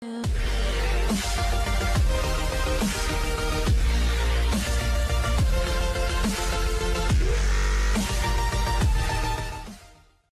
Yeah.